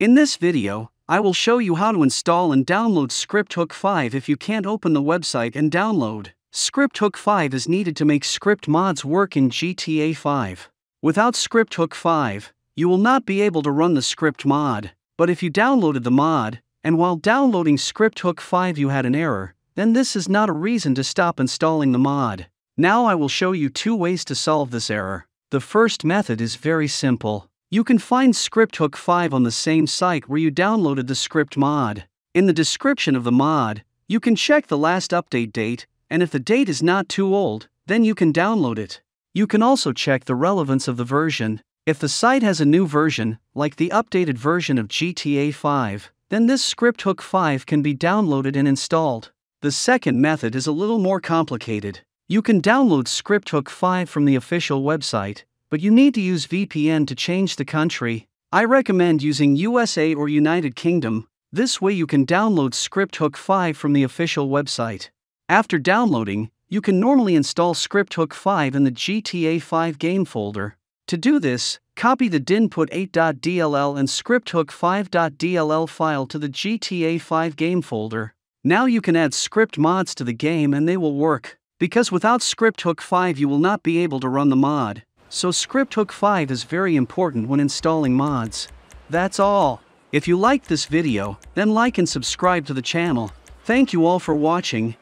In this video, I will show you how to install and download ScriptHook 5 if you can't open the website and download. ScriptHook 5 is needed to make script mods work in GTA 5. Without ScriptHook 5, you will not be able to run the script mod. But if you downloaded the mod, and while downloading ScriptHook 5 you had an error, then this is not a reason to stop installing the mod. Now I will show you two ways to solve this error. The first method is very simple. You can find ScriptHook 5 on the same site where you downloaded the script mod. In the description of the mod, you can check the last update date, and if the date is not too old, then you can download it. You can also check the relevance of the version. If the site has a new version, like the updated version of GTA 5, then this ScriptHook 5 can be downloaded and installed. The second method is a little more complicated. You can download ScriptHook 5 from the official website, but you need to use VPN to change the country. I recommend using USA or United Kingdom. This way you can download ScriptHook 5 from the official website. After downloading, you can normally install ScriptHook 5 in the GTA 5 game folder. To do this, copy the dinput8.dll and scripthook5.dll file to the GTA 5 game folder. Now you can add script mods to the game and they will work. Because without ScriptHook 5 you will not be able to run the mod. So ScriptHook 5 is very important when installing mods. That's all. If you liked this video, then like and subscribe to the channel. Thank you all for watching,